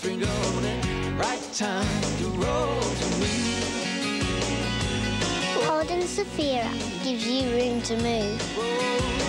finger on it. Right time to roll to me. Holding Sophia gives you room to move.